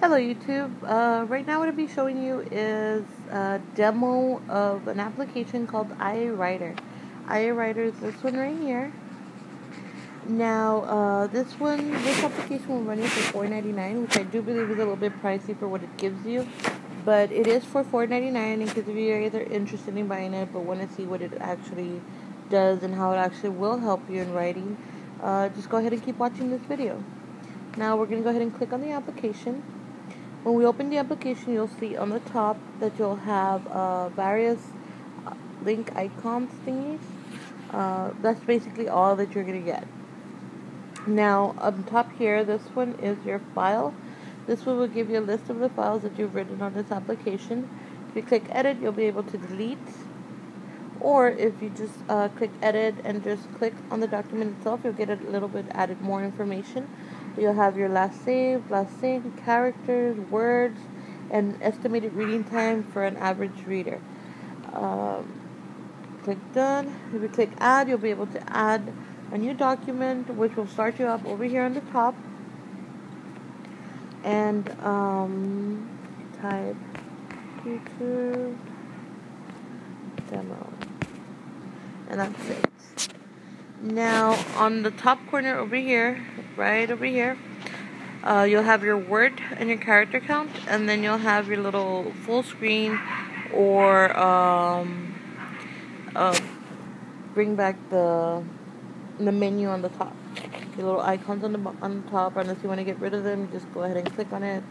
Hello YouTube. Uh, right now what I'll be showing you is a demo of an application called iWriter. iWriter is this one right here. Now uh, this one, this application will run you for $4.99 which I do believe is a little bit pricey for what it gives you. But it is for $4.99 in case if you are interested in buying it but want to see what it actually does and how it actually will help you in writing. Uh, just go ahead and keep watching this video. Now we're going to go ahead and click on the application. When we open the application, you'll see on the top that you'll have uh, various uh, link icons thingies. Uh, that's basically all that you're going to get. Now, on top here, this one is your file. This one will give you a list of the files that you've written on this application. If you click edit, you'll be able to delete. Or if you just uh, click edit and just click on the document itself, you'll get a little bit added more information. You'll have your last save, last save, characters, words, and estimated reading time for an average reader. Um, click done. If you click add, you'll be able to add a new document, which will start you up over here on the top. And um, type YouTube demo. And that's it. Now, on the top corner over here, right over here, uh, you'll have your word and your character count, and then you'll have your little full screen or um, uh, bring back the the menu on the top. Your little icons on the on the top. Unless you want to get rid of them, just go ahead and click on it.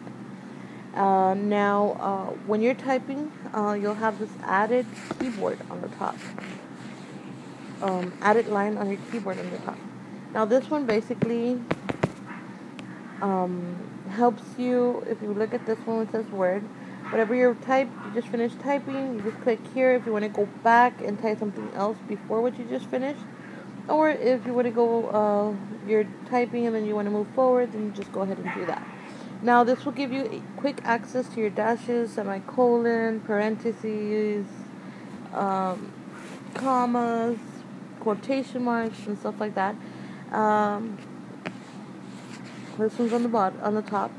Uh, now, uh, when you're typing, uh, you'll have this added keyboard on the top um, added line on your keyboard on the top. Now this one basically um, helps you, if you look at this one, it says Word. Whatever you type, you just finish typing, you just click here if you want to go back and type something else before what you just finished. Or if you want to go, uh, you're typing and then you want to move forward, then you just go ahead and do that. Now this will give you quick access to your dashes, semicolon, parentheses, um, commas, quotation marks and stuff like that. Um, this one's on the bottom, on the top,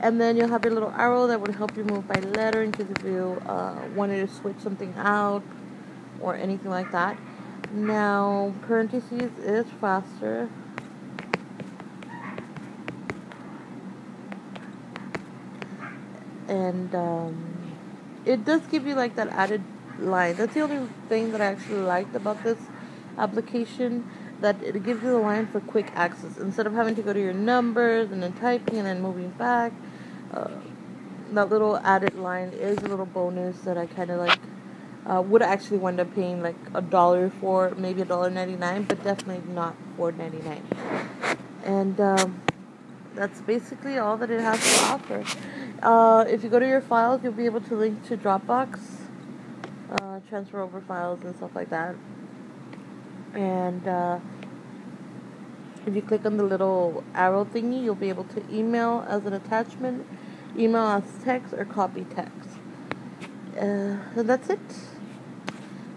and then you'll have your little arrow that would help you move by letter in case if you uh, wanted to switch something out or anything like that. Now, parentheses is faster. And um, it does give you like that added line. That's the only thing that I actually liked about this application that it gives you the line for quick access instead of having to go to your numbers and then typing and then moving back. Uh, that little added line is a little bonus that I kind of like. Uh, would actually wind up paying like a dollar for, maybe a dollar ninety nine, but definitely not four ninety nine. And um, that's basically all that it has to offer. Uh, if you go to your files, you'll be able to link to Dropbox, uh, transfer over files and stuff like that and uh, if you click on the little arrow thingy you'll be able to email as an attachment email as text or copy text. Uh, so that's it.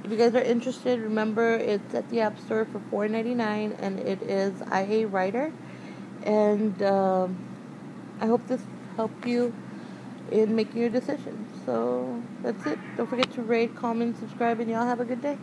If you guys are interested remember it's at the app store for $4.99 and it is iA Writer. And um, I hope this helped you in making your decision. So that's it. Don't forget to rate comment subscribe and y'all have a good day